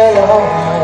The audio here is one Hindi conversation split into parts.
ela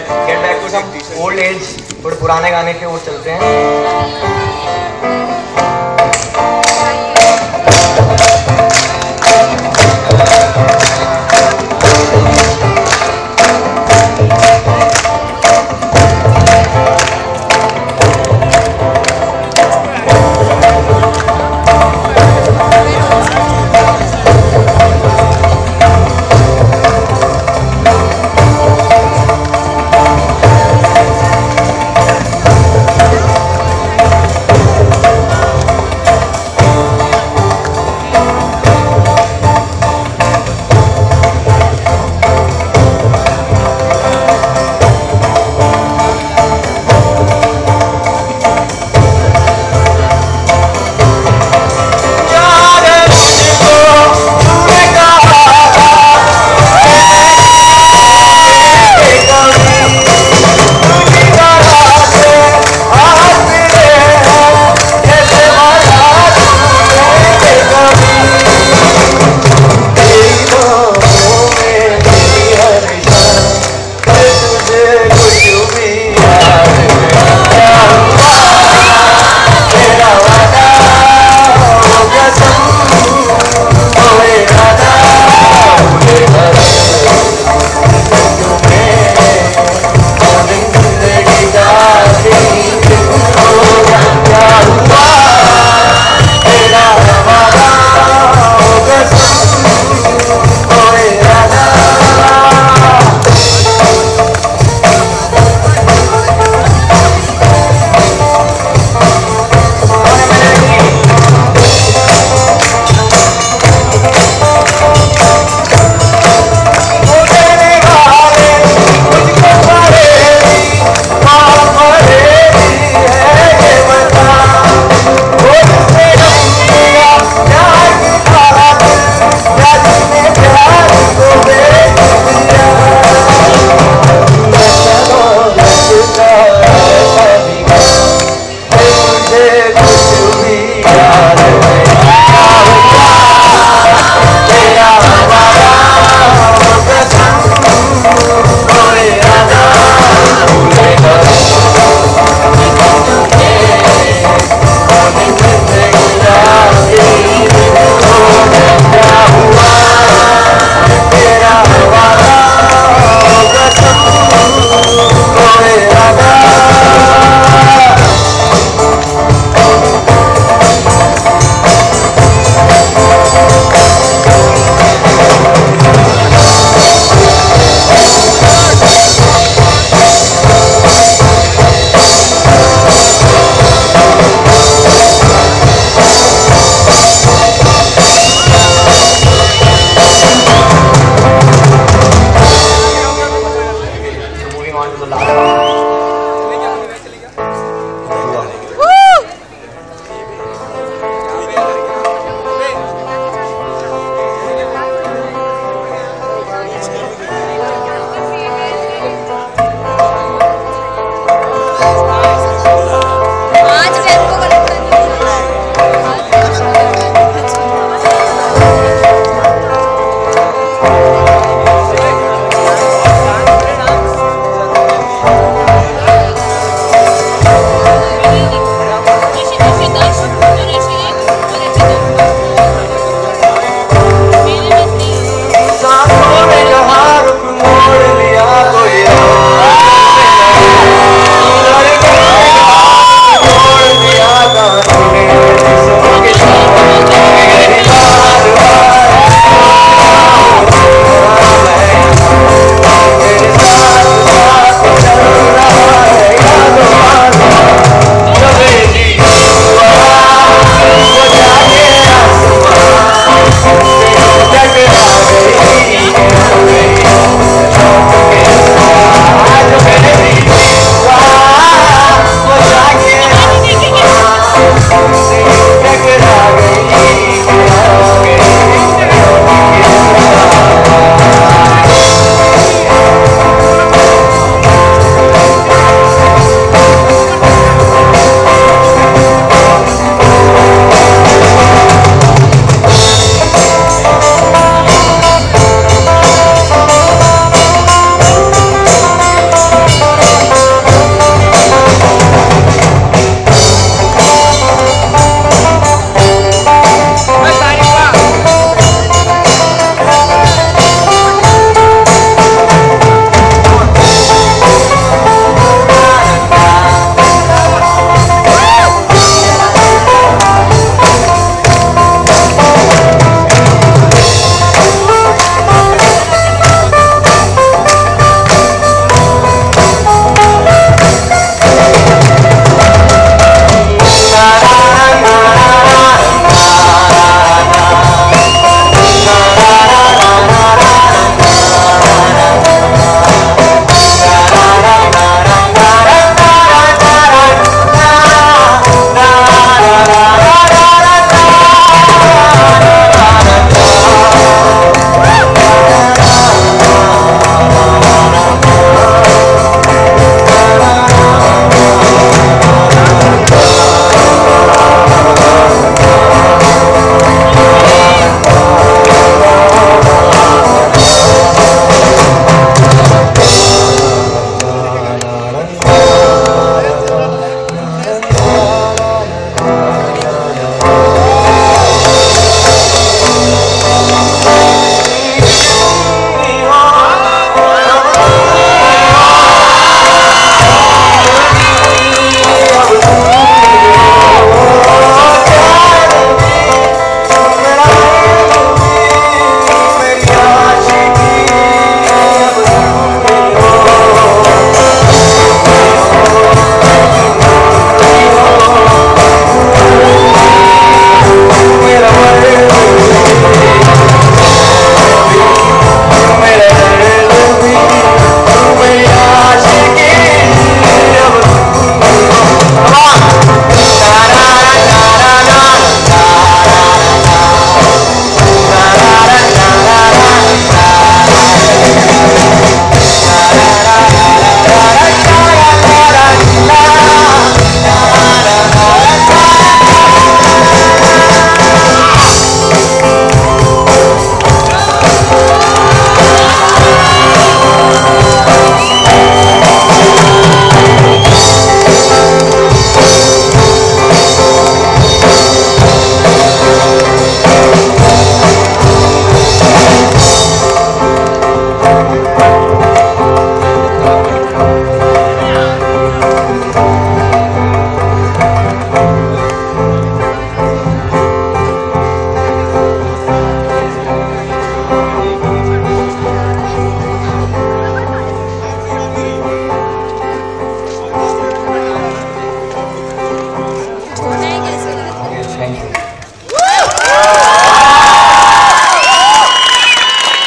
get back to some old age थोड़े पुराने गाने के ओर चलते हैं।